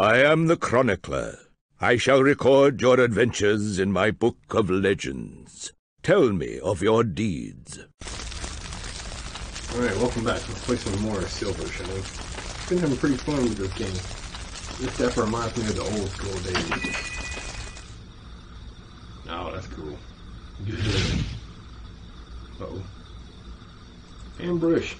I am the chronicler. I shall record your adventures in my book of legends. Tell me of your deeds. Alright, welcome back. Let's play some more Silver, shall we? Been having pretty fun with this game. This definitely reminds me of the old school days. Oh, that's cool. Good. Uh-oh. Ambush.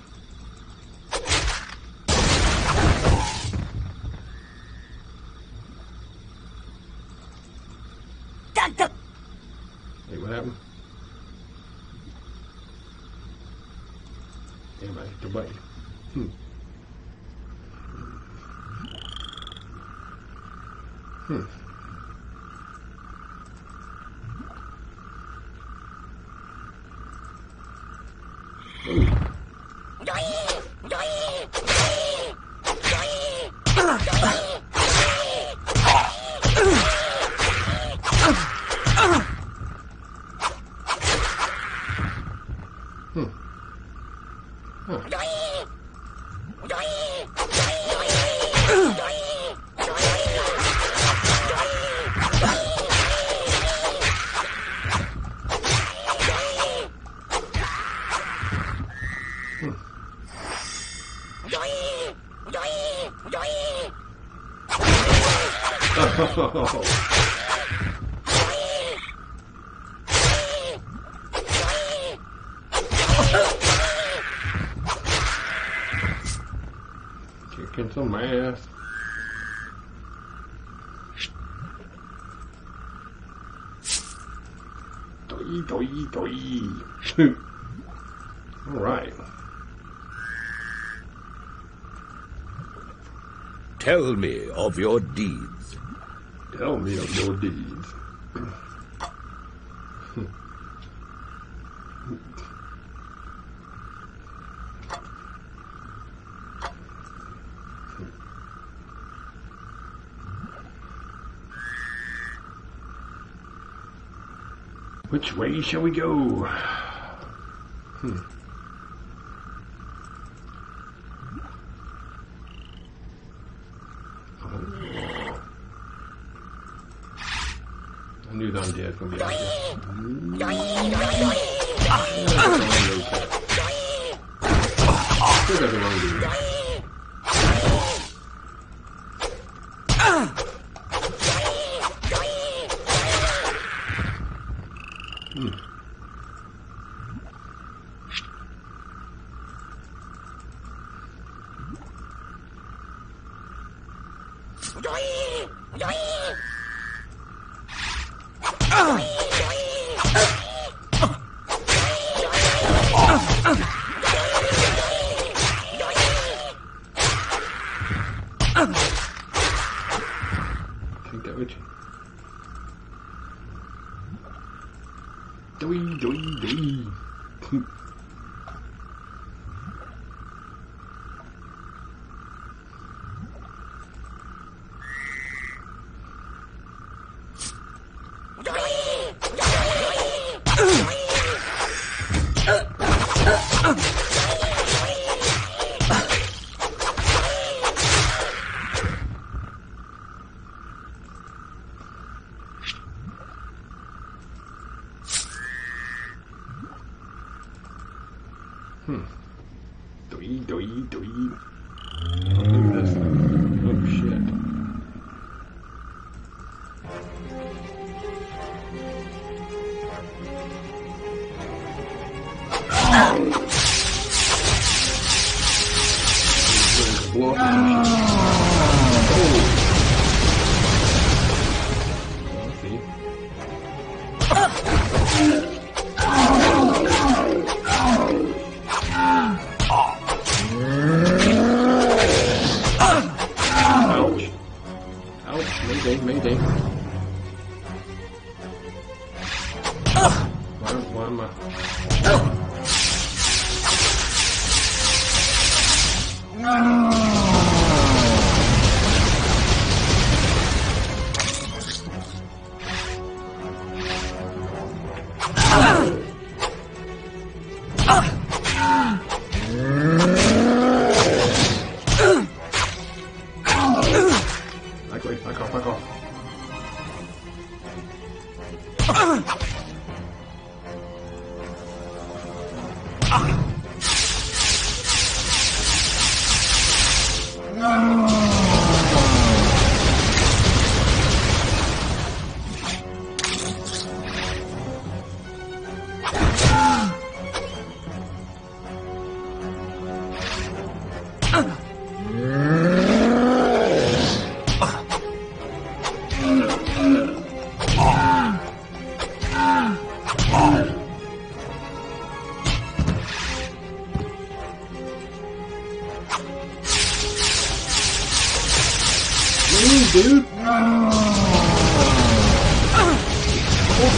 Wait, what happened? Damn, I hit the button. Hmm. Hmm. Huh. Some ass. Doi, doi, doi. All right. Tell me of your deeds. Tell me of your deeds. Which way shall we go? Hmm. I knew the undead was gonna be out there. Still got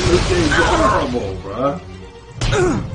This game's horrible, bruh.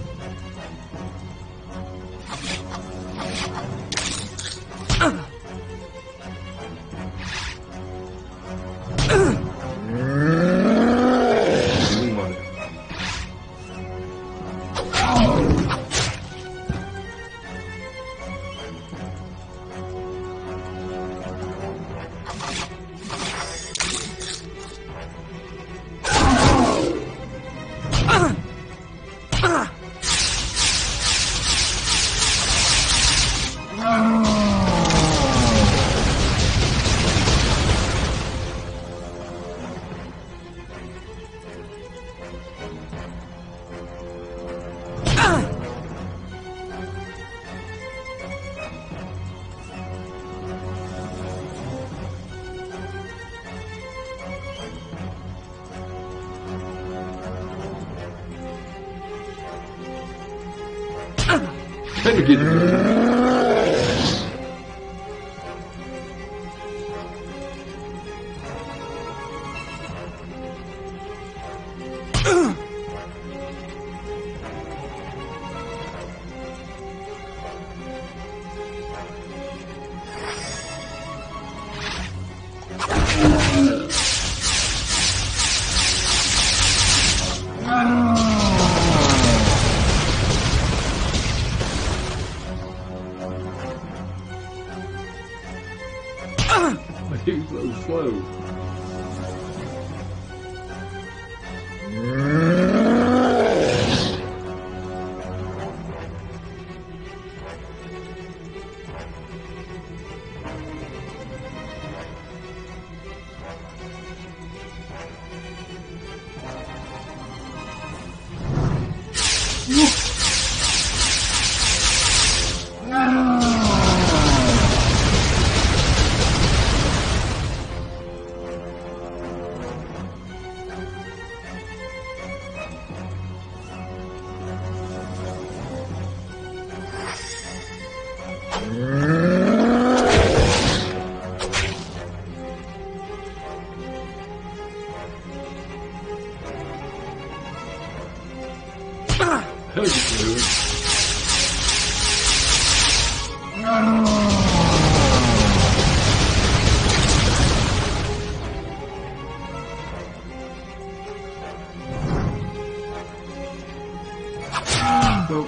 So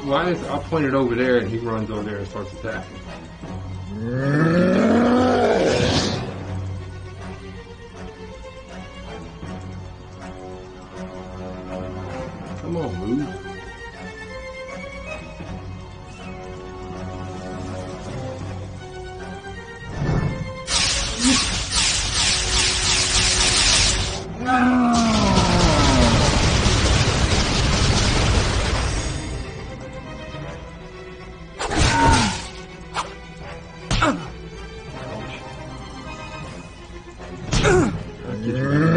why is I pointed over there and he runs over there and starts attacking. Mm-hmm. particular.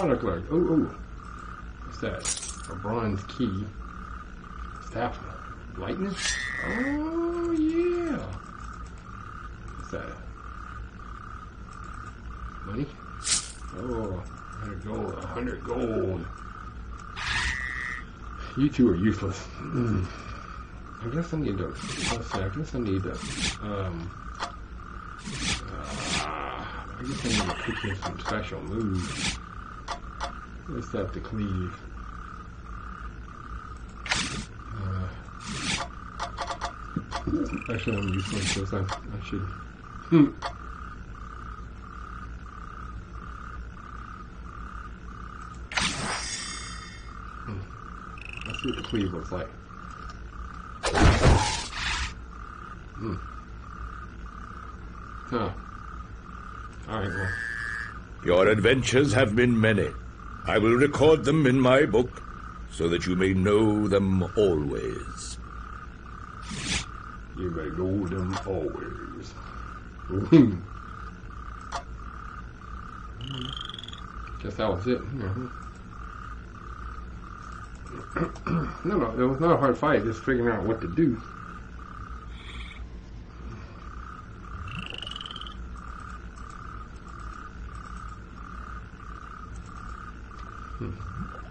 Under Chronicler. Oh, oh. What's that? A bronze key. Staff lightning? Oh, yeah. What's that? Money? Oh, 100 gold. 100 gold. You two are useless. Mm. I guess I need to. I guess I need to. Um. Uh, I guess I need to kick in some special moves. Let's have to cleave. Uh, actually, I'm useless, so I, I should. Hmm. Let's see what the cleave looks like. Hmm. Huh. Alright, well. Your adventures have been many. I will record them in my book so that you may know them always. You may know them always. Guess that was it. No, no, it was not a hard fight. Just figuring out what to do. Huh.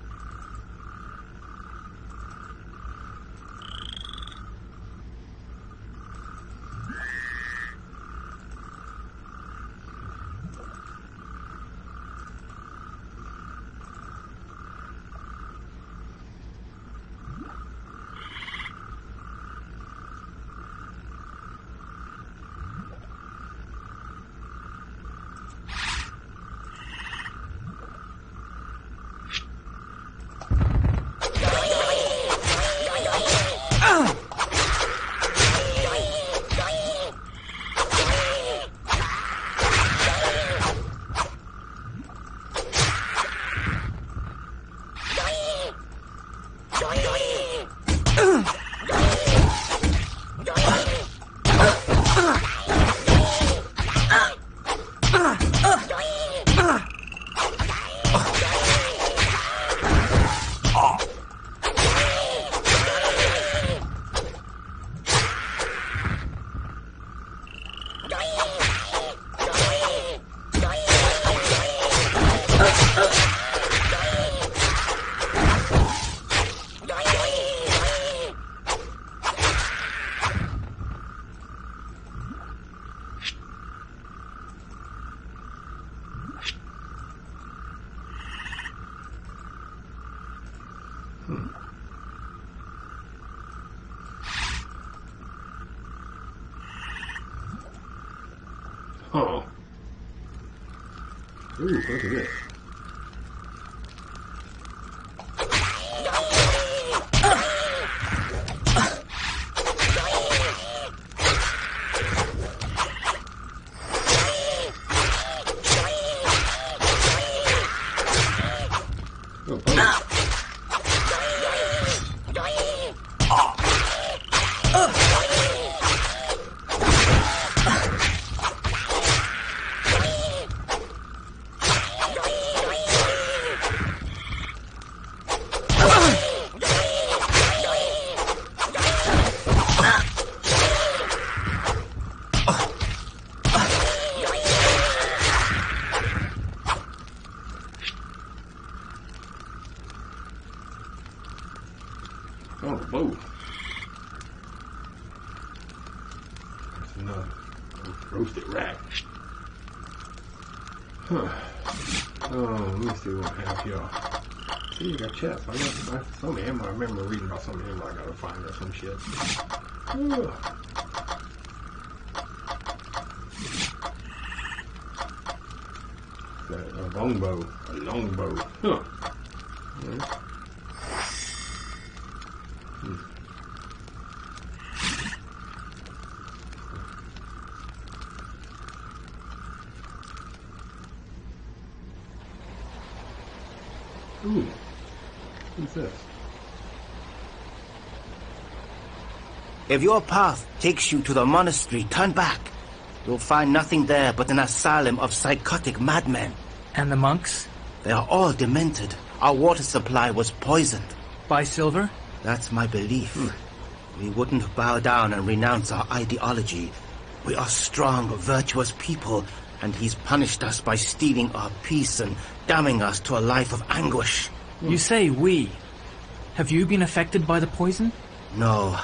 Ooh, look at this. Oh, oh. Oh, whoa. That's another roasted rat. Huh. Oh, let me see I. See, you got chests. I got some ammo. I remember reading about some ammo I gotta find or some shit. Ugh. That, a longbow. A longbow. Huh. Yeah. Ooh. What's this? If your path takes you to the monastery, turn back. You'll find nothing there but an asylum of psychotic madmen. And the monks? They are all demented. Our water supply was poisoned. By Silver? That's my belief. Hmm. We wouldn't bow down and renounce our ideology. We are strong, virtuous people, and he's punished us by stealing our peace and damning us to a life of anguish. You say we. Have you been affected by the poison? No,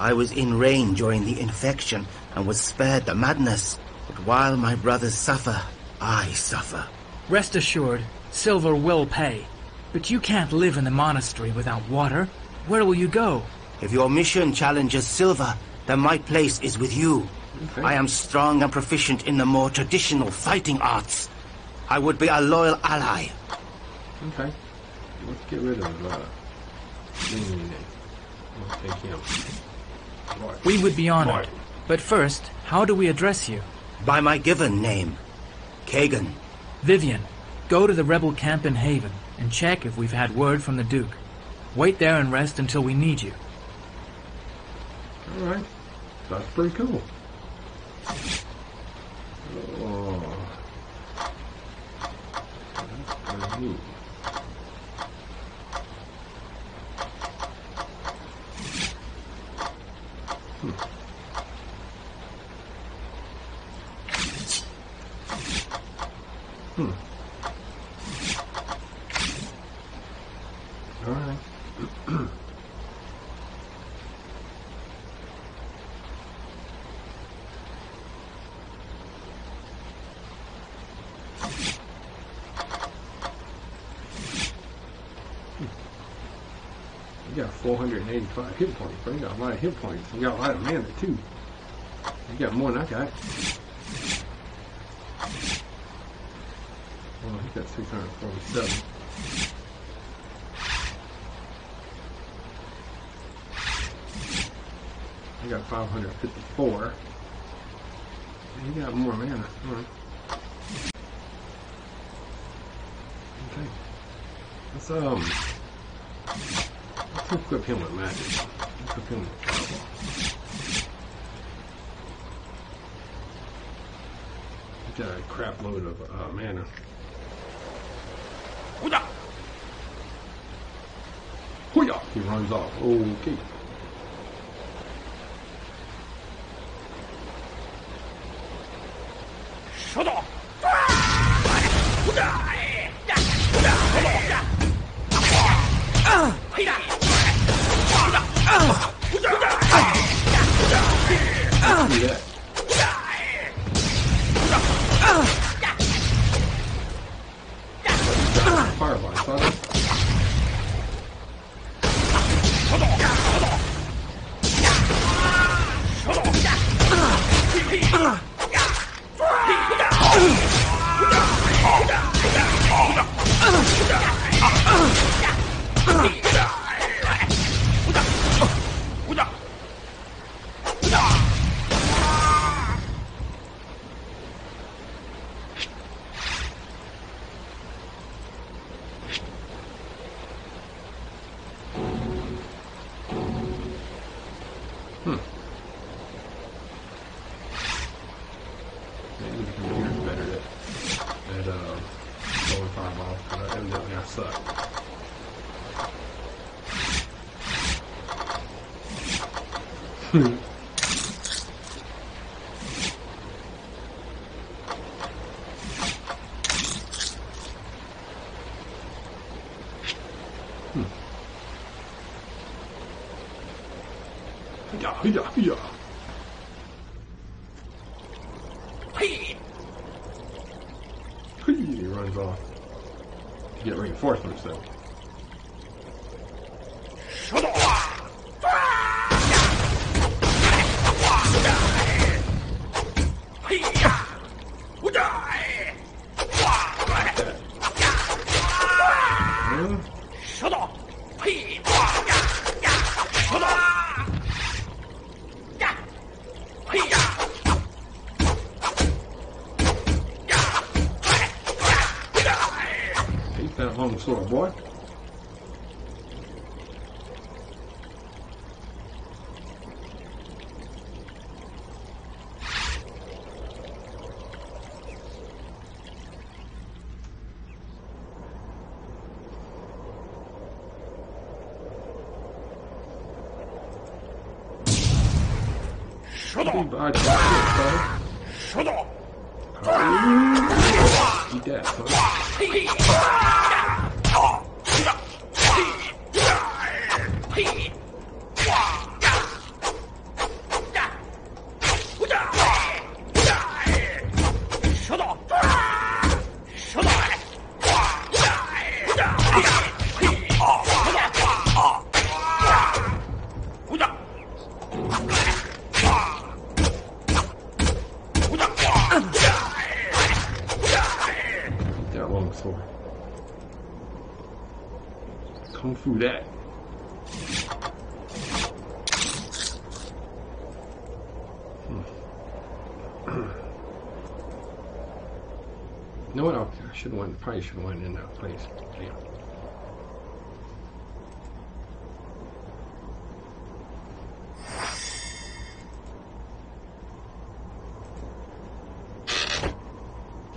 I was in Rain during the infection and was spared the madness. But while my brothers suffer, I suffer. Rest assured, Silver will pay. But you can't live in the monastery without water. Where will you go? If your mission challenges Silver, then my place is with you. Okay. I am strong and proficient in the more traditional fighting arts. I would be a loyal ally. Okay. Let's get rid of uh, Minion then. Let's take him. Right. We would be honored. Right. But first, how do we address you? By my given name, Cagen. Vivian, go to the rebel camp in Haven and check if we've had word from the Duke. Wait there and rest until we need you. All right. That's pretty cool. Oh. That's pretty neat. Hmm. Hmm. All right. You got 485 hit points. You got a lot of hit points. You got a lot of mana, too. You got more than I got. Oh, he got 647. I got 554. You got more mana. Okay. Let's, um... Let's equip him with magic. Equip him with fireball. He got a crap load of uh, mana. Hooyah! Hooyah! He runs off. Okay. That long sword, boy. Kung Fu that. Hmm. You know what? I should have. Probably should have went in that place. Damn.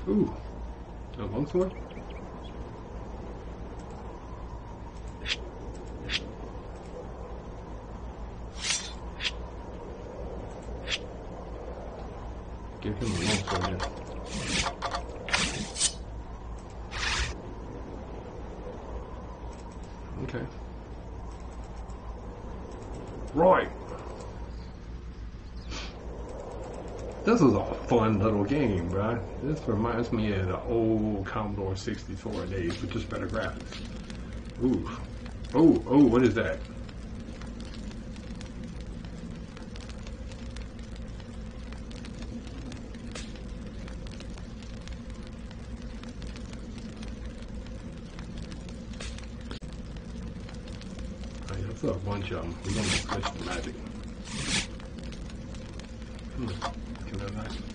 Ooh, a longsword. Give him a longsword then. Okay. Right. This is a fun little game, bro. This reminds me of the old Commodore 64 days with just better graphics. Ooh. Oh, oh, what is that? A bunch of them. We're gonna switch the magic. Hmm. Can I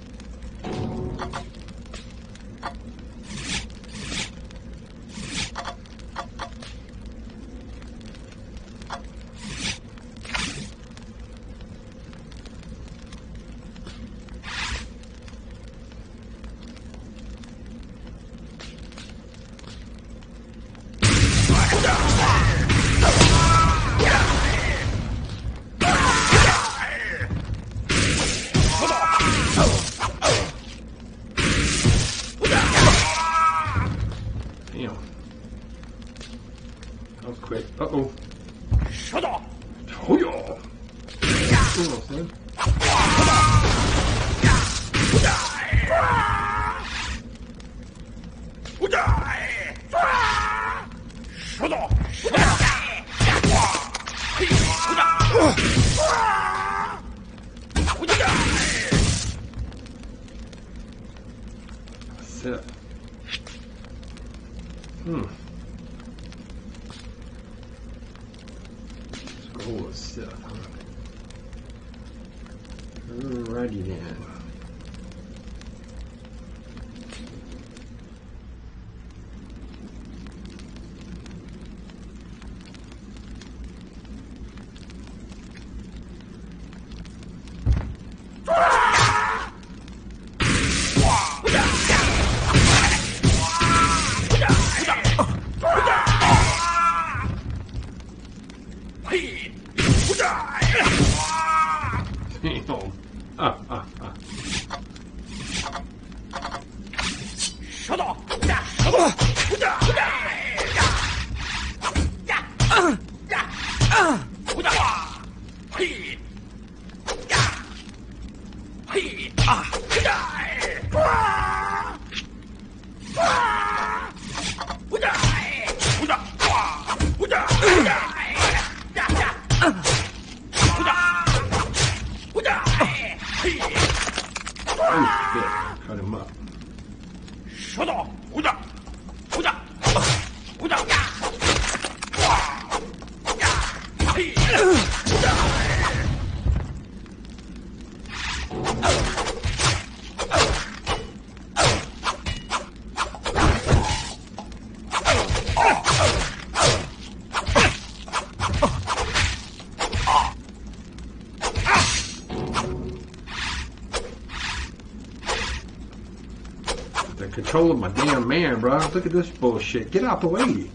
Look at this bullshit. Get out the way.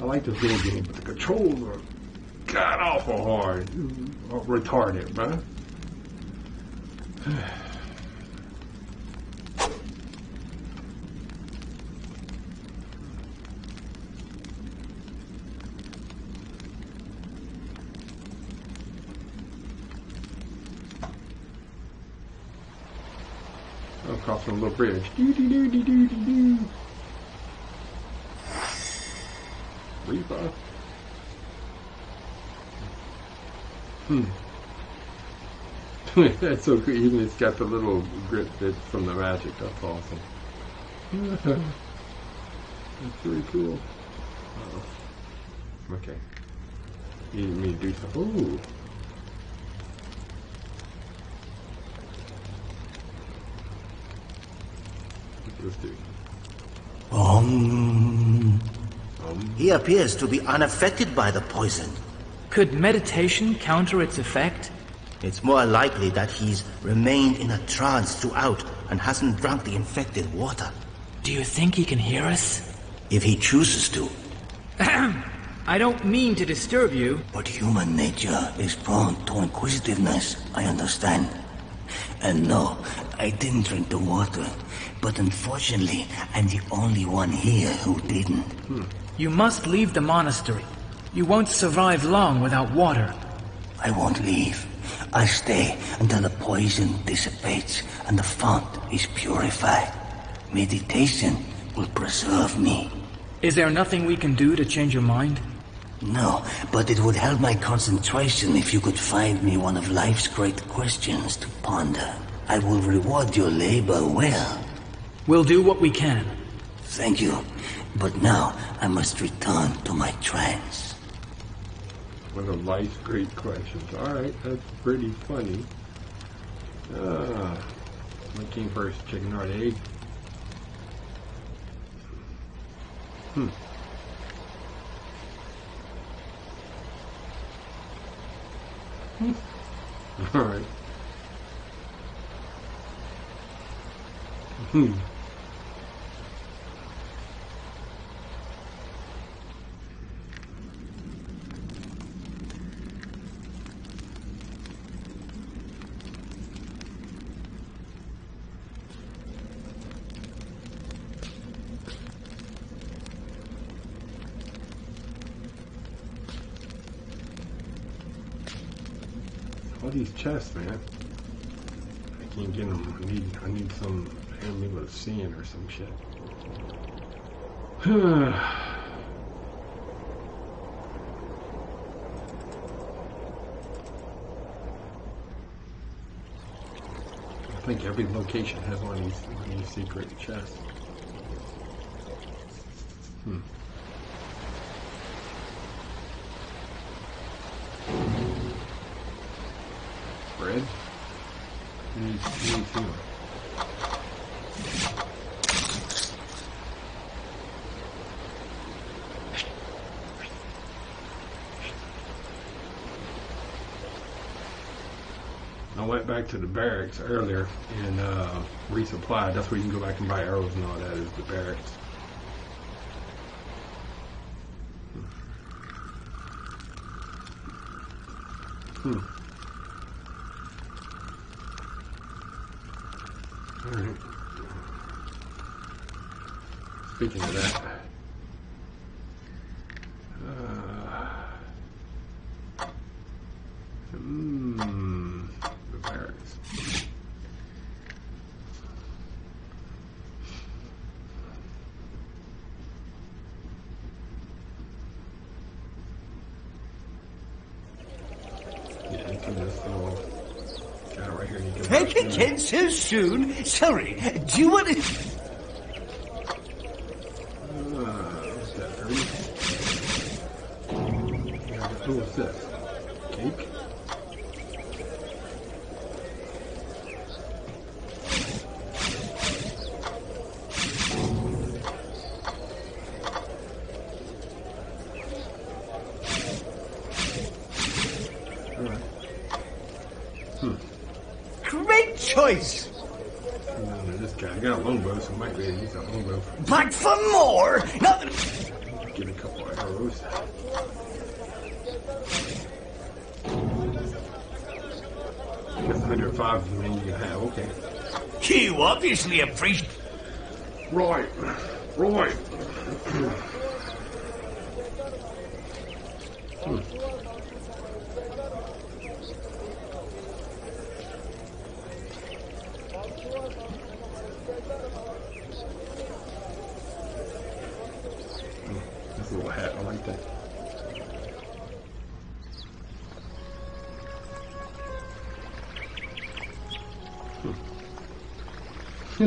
I like this little game, but the controls are god awful hard. Retarded, man. Across a little bridge. Doo doo doo doo doo doo doo. Reaper. Hmm. That's so cool. Even it's got the little grip bit from the magic. That's awesome. That's pretty cool. Uh-oh. Okay. You need me to do something. Ooh. Let's do. Um, Um, he appears to be unaffected by the poison. Could meditation counter its effect? It's more likely that he's remained in a trance throughout and hasn't drunk the infected water. Do you think he can hear us? If he chooses to. I don't mean to disturb you. But human nature is prone to inquisitiveness, I understand. And no, I didn't drink the water. But unfortunately, I'm the only one here who didn't. Hmm. You must leave the monastery. You won't survive long without water. I won't leave. I'll stay until the poison dissipates and the font is purified. Meditation will preserve me. Is there nothing we can do to change your mind? No, but it would help my concentration if you could find me one of life's great questions to ponder. I will reward your labor well. We'll do what we can. Thank you. But now I must return to my trance. What a life's great questions. Alright, that's pretty funny. Uh, what came first, chicken or the egg? Hmm. Alright. Hmm. All these chests, man. I can't get them. I need, I need some amulet of seeing or some shit. I think every location has one of these, one of these secret chests. Hmm. Bread? We need, we need two. I went back to the barracks earlier and uh, resupplied. That's where you can go back and buy arrows and all that is the barracks. Hmm. Alright. Speaking of that. Uh, hmm. The barracks. Yeah, into this little guy right here. You can Again so soon? Sorry, do you want to... Uh, what's that, Ernie? Yeah, Who is this? Cake? Alright. Great choice! No, no, this guy. I got a longbow, so I might be able to use that longbow. Back for more! Not that... Get a couple of arrows. That's 105 men you have, okay. You obviously a priest. Right, right.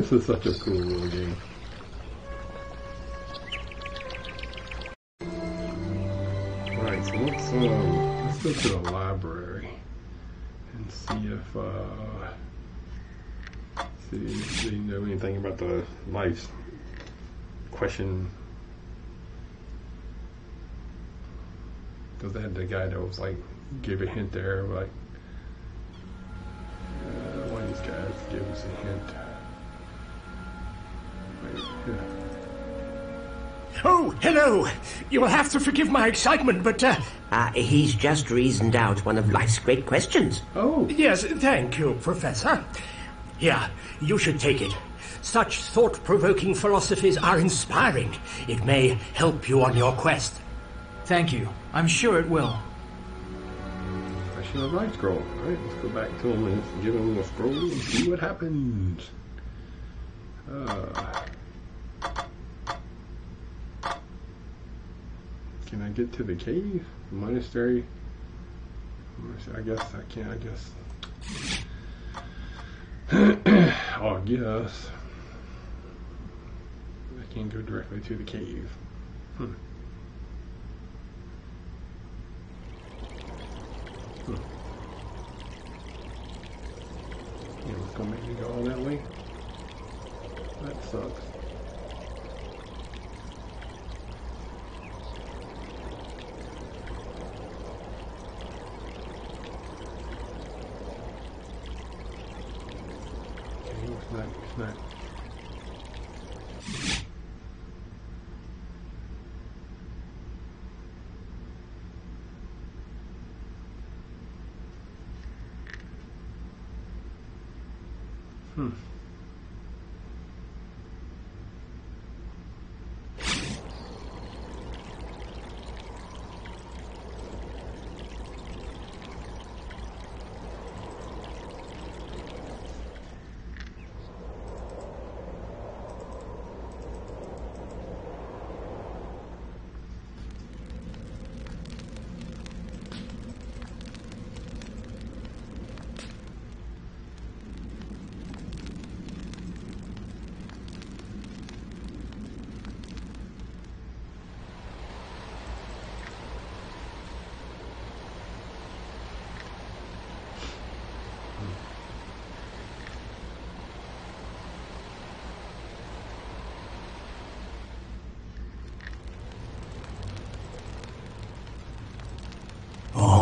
This is such a cool little game. Alright, so let's um let's go to the library and see if uh see if they know anything about the life question because they had the guy that was like give a hint there like uh, one of these guys give us a hint. Oh, hello. You will have to forgive my excitement, but, uh, Uh, he's just reasoned out one of life's great questions. oh yes, thank you, Professor. Here, you should take it. Such thought provoking philosophies are inspiring. It may help you on your quest. Thank you. I'm sure it will. Question of life scroll. Alright, let's go back to him and give him a scroll and see what happens. Uh, can I get to the cave? Monastery? I guess I can't, I guess. oh, yes. I can't go directly to the cave. Hmm. You know, it's gonna make me go all that way. That sucks. Okay, it's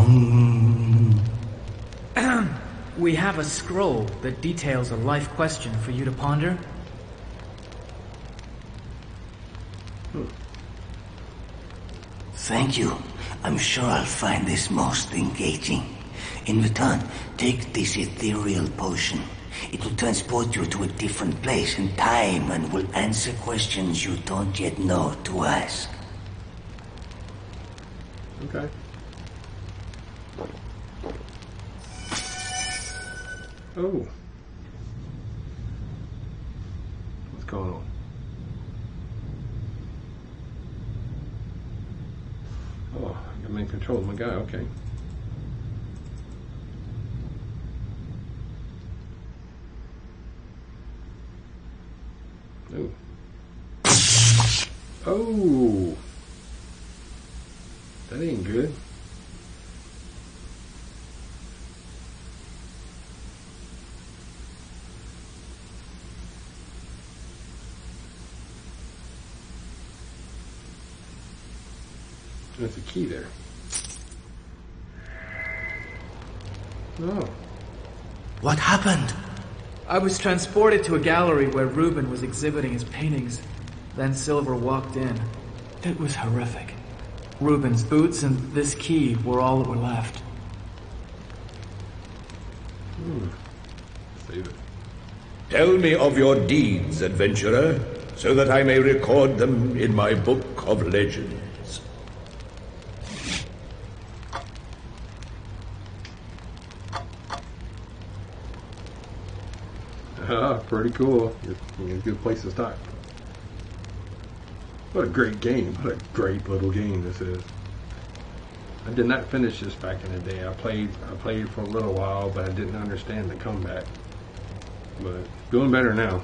We have a scroll that details a life question for you to ponder. Thank you. I'm sure I'll find this most engaging. In return, take this ethereal potion. It will transport you to a different place in time and will answer questions you don't yet know to ask. Okay. Oh. What's going on? Oh, I'm in control of my guy, okay. Oh. Oh. That ain't good. There's a key there. Oh. What happened? I was transported to a gallery where Reuben was exhibiting his paintings. Then Silver walked in. It was horrific. Reuben's boots and this key were all that were left. Hmm. Save it. Tell me of your deeds, adventurer, so that I may record them in my book of legends. Pretty cool. Yeah, good place to start. What a great game. What a great little game this is. I did not finish this back in the day. I played I played for a little while, but I didn't understand the comeback. But doing better now.